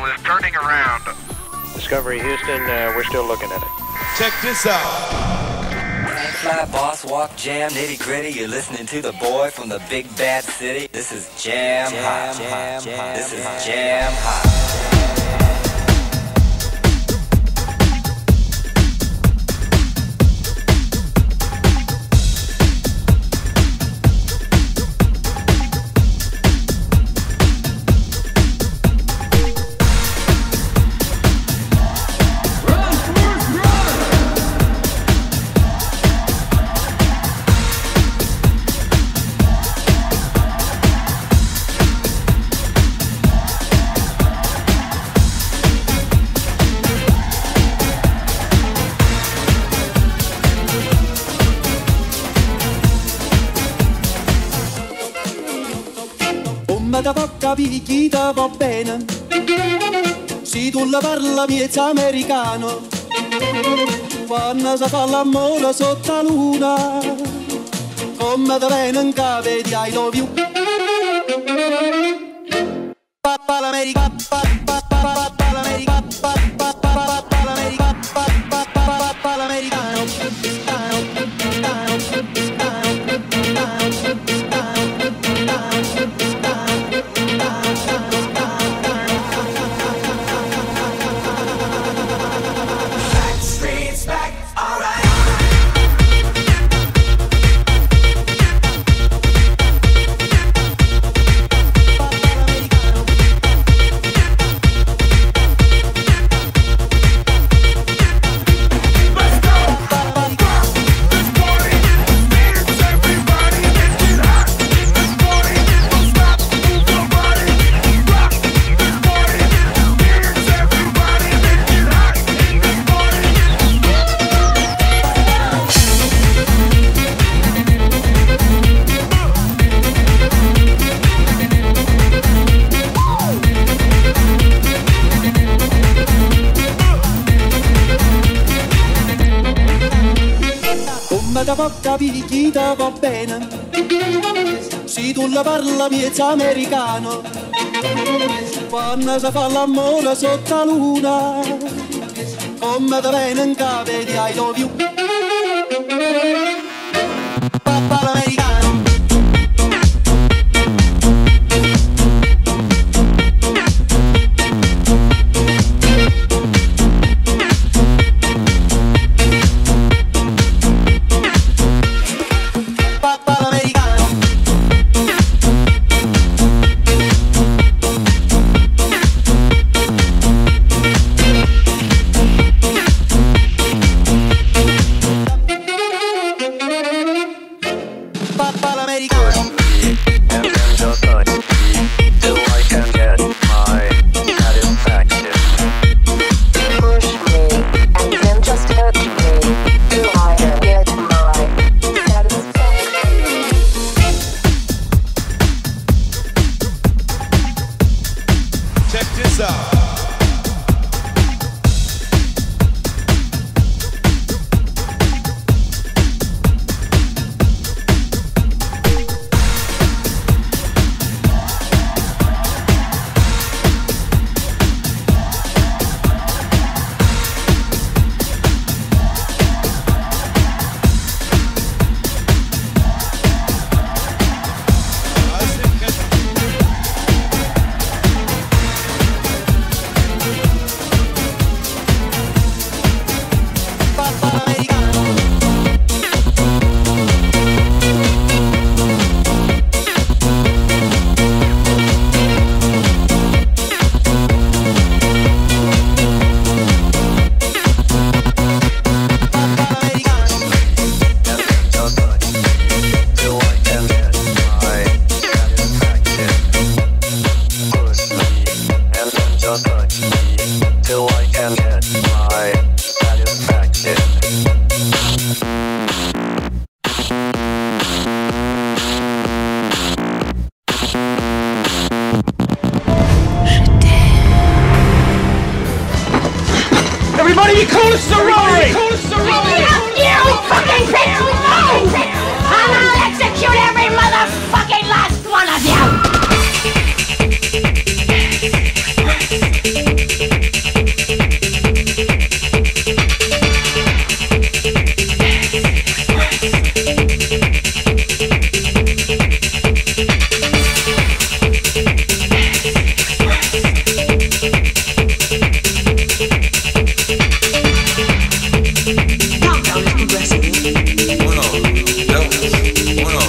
was turning around. Discovery Houston, uh, we're still looking at it. Check this out. Fly, boss, walk, jam, nitty gritty. You're listening to the boy from the big bad city. This is Jam, Hot. Jam, Hot. This is Jam Hot. Ti va bene? Se tu la parla miezza americano. Quando si fa l'amore sotto la luna Come da viene in capo di I love you. Papà l'America Papà papà l'America Chi ti va bene. Se tu la parla miezza americano. Quando si fa l'amore sotto la luna Come da viene in capo di I love you Papà l'americano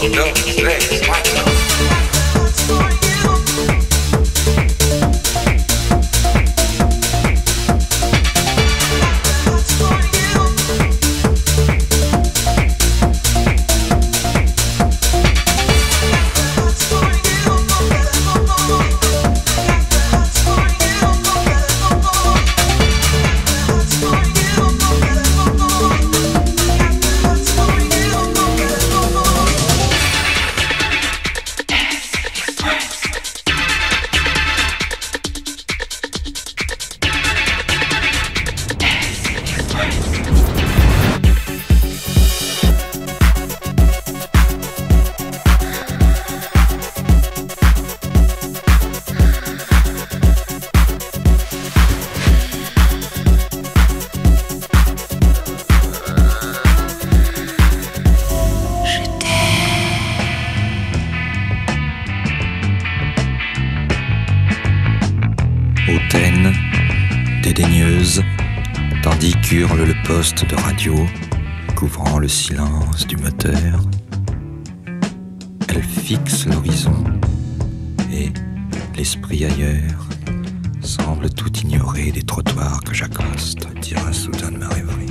no, next, my time. Qu'hurle le poste de radio, couvrant le silence du moteur. Elle fixe l'horizon et, l'esprit ailleurs, semble tout ignorer des trottoirs que j'accoste, dira soudain de ma rêverie.